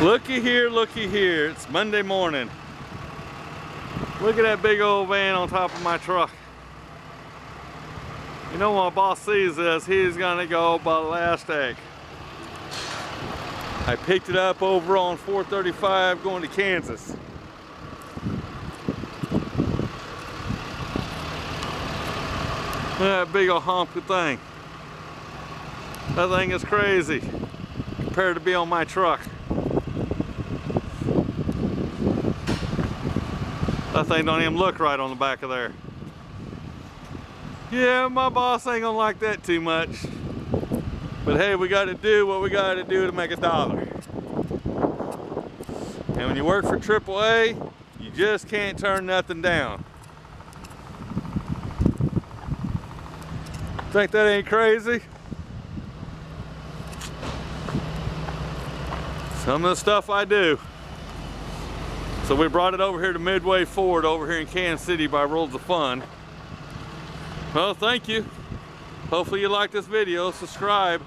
Looky here, looky here. It's Monday morning. Look at that big old van on top of my truck. You know when my boss sees this, he's gonna go ballistic. I picked it up over on 435 going to Kansas. Look at that big old honky thing. That thing is crazy compared to be on my truck. That thing don't even look right on the back of there. Yeah, my boss ain't gonna like that too much. But hey, we gotta do what we gotta do to make a dollar. And when you work for AAA, you just can't turn nothing down. Think that ain't crazy? Some of the stuff I do. So we brought it over here to Midway Ford over here in Kansas City by Worlds of Fun. Well, thank you. Hopefully you like this video. Subscribe.